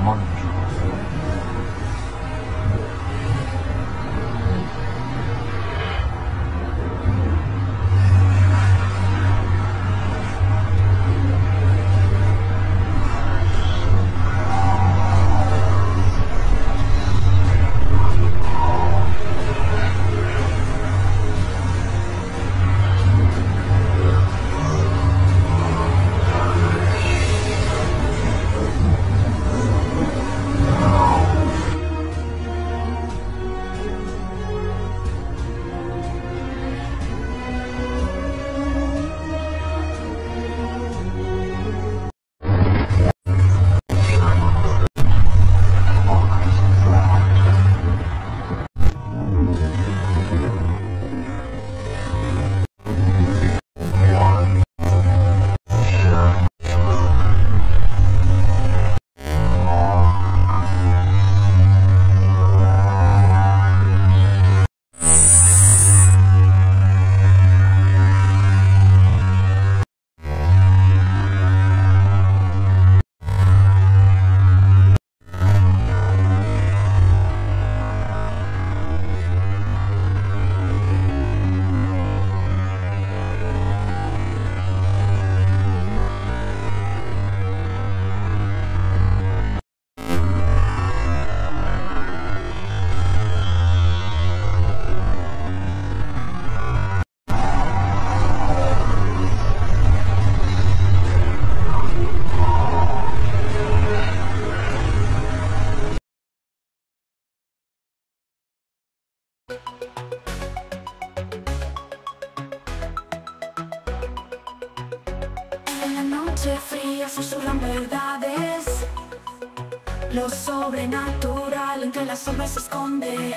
among En la noche fría susurran verdades. Lo sobrenatural entre las sombras se esconde.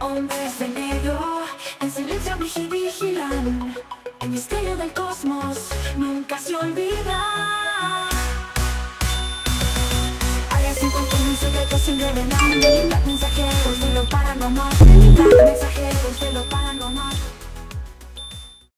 Hombres de negro en silencio vigi- vigilan El misterio del cosmos. Nunca se olvida. Área 51 un secreto sin revelar